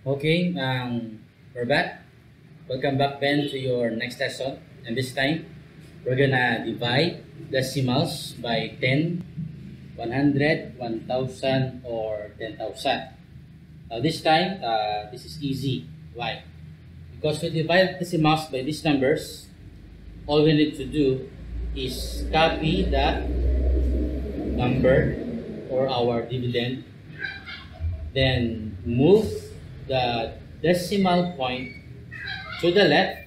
Okay, um, we're back. Welcome back, Ben, to your next lesson. And this time, we're gonna divide decimals by 10, 100, 1000, or 10,000. Now this time, uh, this is easy. Why? Because we divide decimals by these numbers, all we need to do is copy the number or our dividend, then move the decimal point to the left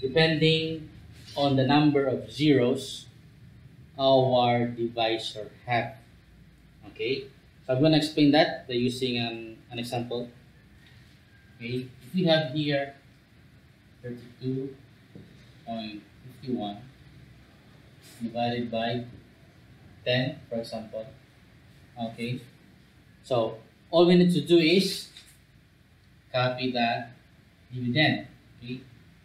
depending on the number of zeros our divisor have. Okay, so I'm going to explain that by using an, an example. Okay, if we have here 32.51 divided by 10, for example. Okay, so all we need to do is copy the dividend, okay,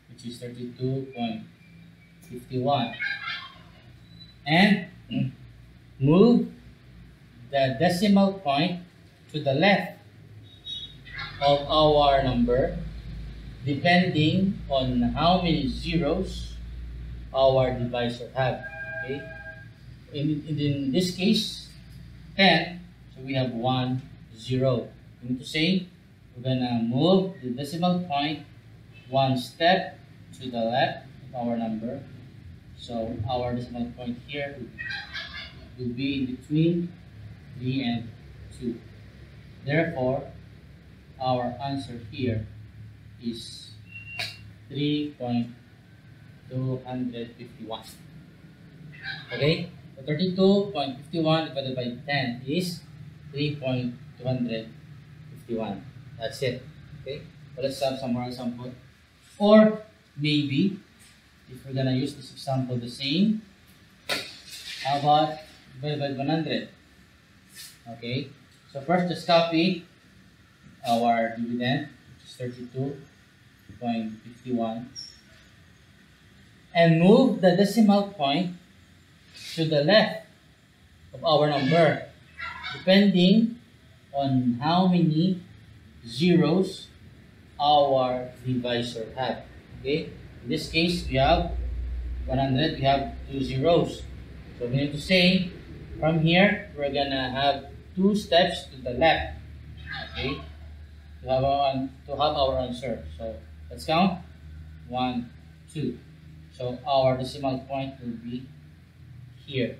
which is 32.51 and move the decimal point to the left of our number depending on how many zeros our divisor have okay? In, in, this case 10 so we have 1 0 we need to say we're gonna move the decimal point one step to the left of our number so our decimal point here will be between 3 and 2. Therefore, our answer here is 3.251. Okay? So 32.51 divided by 10 is 3.251. That's it. Okay? So let's have some more example. Or maybe if we're gonna use this example the same, how about divided by 100? Okay, so first just copy our dividend, which is 32.51, and move the decimal point to the left of our number, depending on how many zeros our divisor have. Okay, in this case, we have 100, we have two zeros. So we need to say, from here, we're gonna have two steps to the left. Okay? To have our, to have our answer. So let's count. One, two. So our decimal point will be here.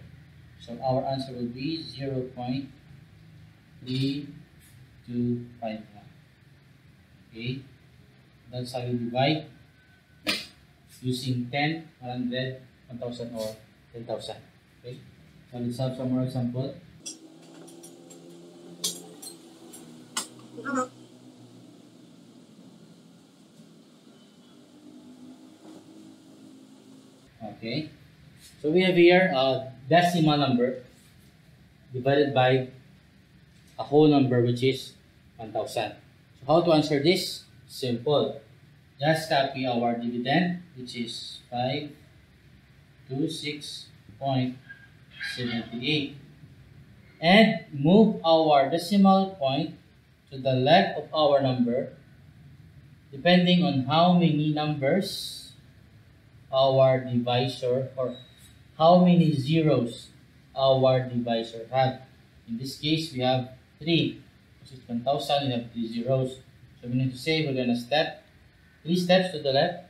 So our answer will be 0 0.3251. Okay? That's how you divide using 10, 100, 1,000 or 10,000. Okay? So let's have some more example. Okay. So we have here a decimal number divided by a whole number which is 1,000. How to answer this? Simple. Just copy our dividend which is 526.78 and move our decimal point to the left of our number depending on how many numbers our divisor or how many zeros our divisor have. In this case, we have 3. Because it's 1,000, we have 3 zeros. So we need to say we're going to step 3 steps to the left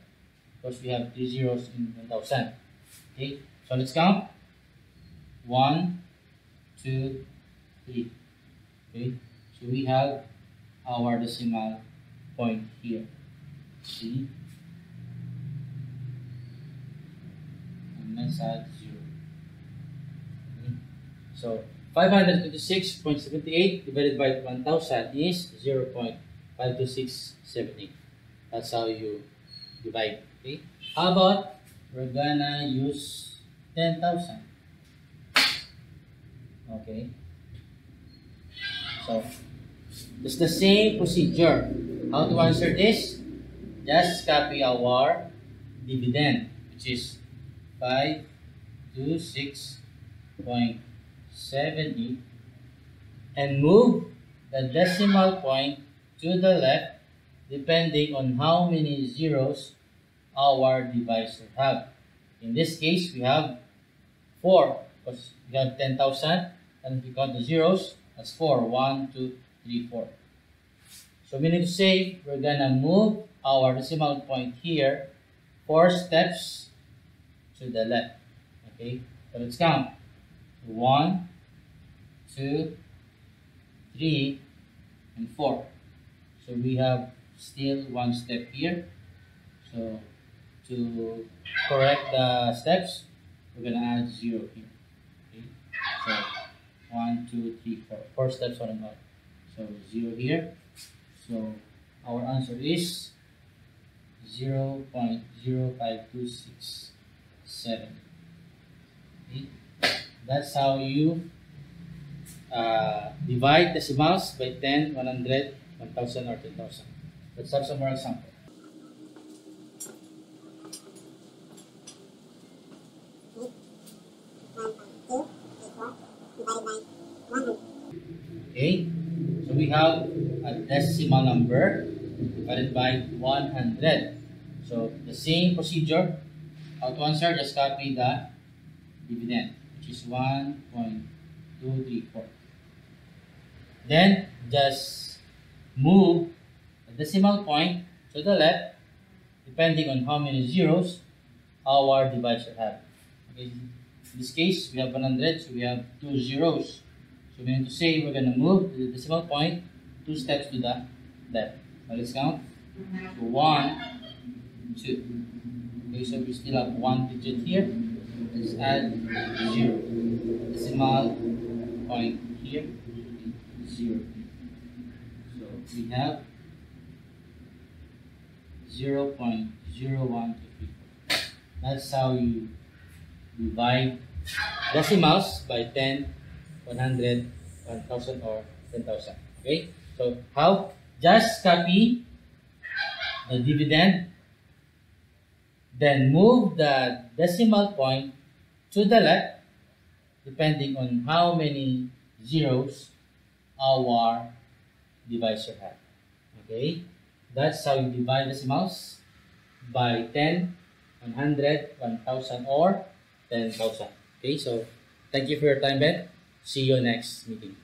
because we have 3 zeros in 1,000. Okay, so let's count. One, two, three. Okay, so we have our decimal point here. See? And let's 0. Okay. So 526.78 divided by 1000 is 0 0.52678. That's how you divide. Okay. How about we're gonna use 10,000. Okay. So it's the same procedure. How to answer this? Just copy our dividend, which is 526.78 and move the decimal point to the left depending on how many zeros our divisor have. In this case, we have 4 because we have 10,000 and if we count the zeros, that's 4. 1, 2, 3, 4. So meaning to say, we're gonna move our decimal point here 4 steps to the left. Okay, so let's count. 1, 2, 3, and 4. So we have still one step here. So to correct the steps, we're gonna add 0 here. Okay, so 1, 2, 3, 4. 4 steps on and on. So 0 here. So our answer is 0 0.05267. Okay? That's how you uh, divide decimals by 10, 100, 1000, or 10,000. Let's have some more example. Okay, so we have a decimal number divided by 100. So the same procedure, how to answer, just copy the dividend, which is 1.234. Then just move the decimal point to the left, depending on how many zeros our divisor have. Okay. In this case, we have 100, so we have two zeros. So we need to say we're going to move the decimal point two steps to the left. Now let's count. So one, two. Okay, so we still have one digit here. Let's add zero. Decimal point here, zero. So we have 0.0123. That's how you divide decimals by 10, 100, 1000, or 10,000. Okay? So, how? Just copy the dividend, then move the decimal point to the left, depending on how many zeros our divisor has. Okay? That's how you divide decimals by 10, 100, 1000, or 10,000. Okay, so thank you for your time, Ben. See you next meeting.